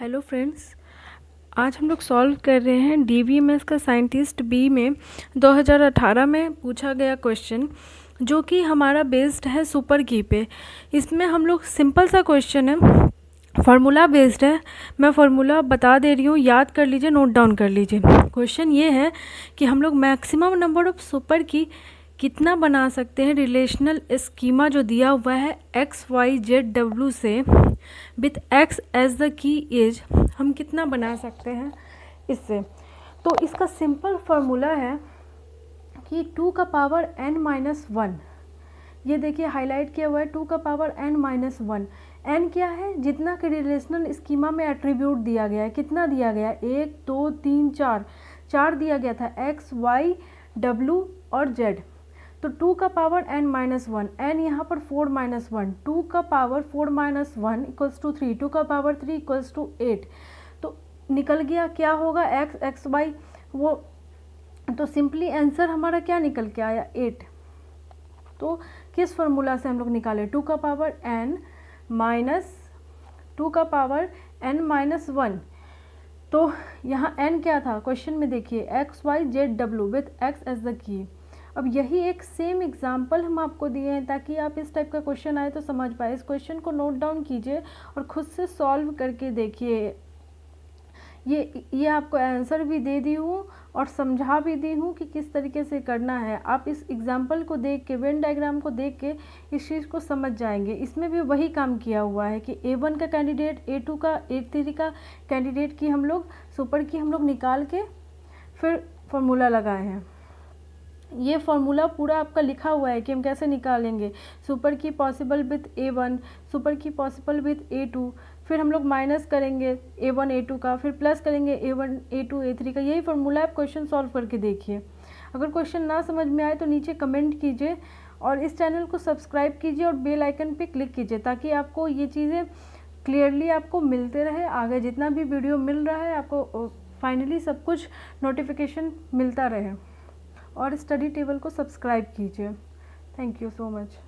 Hello friends आज हम लोग सॉल्व कर रहे हैं डी वी एम एस का साइंटिस्ट बी में 2018 में पूछा गया क्वेश्चन जो कि हमारा बेस्ड है सुपर की पे। इसमें हम लोग सिंपल सा क्वेश्चन है फार्मूला बेस्ड है। मैं फार्मूला बता दे रही हूँ, याद कर लीजिए नोट डाउन कर लीजिए। क्वेश्चन ये है कि हम लोग मैक्सिमम नंबर ऑफ़ सुपर की कितना बना सकते हैं रिलेशनल स्कीमा जो दिया हुआ है एक्स वाई जेड डब्ल्यू से? विथ एक्स एज द की एज हम कितना बना सकते हैं इससे? तो इसका सिंपल फार्मूला है कि टू का पावर एन माइनस वन ये देखिए हाईलाइट किया हुआ है टू का power N minus one N क्या है? जितना के रिलेशनल स्कीमा में एट्रीब्यूट दिया गया है। कितना दिया गया है? एक, दो, तीन, चार। चार दिया गया था एक्स वाई डब्लू और जेड तो टू का power N minus one, N यहाँ पर फोर माइनस वन, टू का power four minus one equals two three two का power three equals two eight तो निकल गया, क्या होगा एक्स एक्स वाई वो तो सिंपली आंसर हमारा क्या निकल के आया एट तो किस फॉर्मूला से हम लोग निकाले, टू का पावर एन माइनस टू का पावर एन माइनस वन. तो यहाँ एन क्या था क्वेश्चन में देखिए X Y Z W with X as the की अब यही एक सेम एग्ज़ाम्पल हम आपको दिए हैं ताकि आप इस टाइप का क्वेश्चन आए तो समझ पाए। इस क्वेश्चन को नोट डाउन कीजिए और खुद से सॉल्व करके देखिए। ये ये आपको आंसर भी दे दी हूँ और समझा भी दी हूँ कि किस तरीके से करना है। आप इस एग्ज़ाम्पल को देख के वेन डायग्राम को देख के इस चीज़ को समझ जाएँगे। इसमें भी वही काम किया हुआ है कि ए वन का कैंडिडेट ए टू का ए थ्री का कैंडिडेट की हम लोग सुपर की हम लोग निकाल के फिर फॉर्मूला लगाए हैं। ये फॉर्मूला पूरा आपका लिखा हुआ है कि हम कैसे निकालेंगे। सुपर की possible with A one super की पॉसिबल विथ ए टू फिर हम लोग माइनस करेंगे ए वन ए टू का, फिर प्लस करेंगे A one A two A three का। यही फॉर्मूला आप क्वेश्चन सॉल्व करके देखिए। अगर क्वेश्चन ना समझ में आए तो नीचे कमेंट कीजिए और इस चैनल को सब्सक्राइब कीजिए और बेल आइकन पे क्लिक कीजिए ताकि आपको ये चीज़ें क्लियरली आपको मिलते रहे। आगे जितना भी वीडियो मिल रहा है, आपको फाइनली सब कुछ नोटिफिकेशन मिलता रहे। और स्टडी टेबल को सब्सक्राइब कीजिए। Thank you so much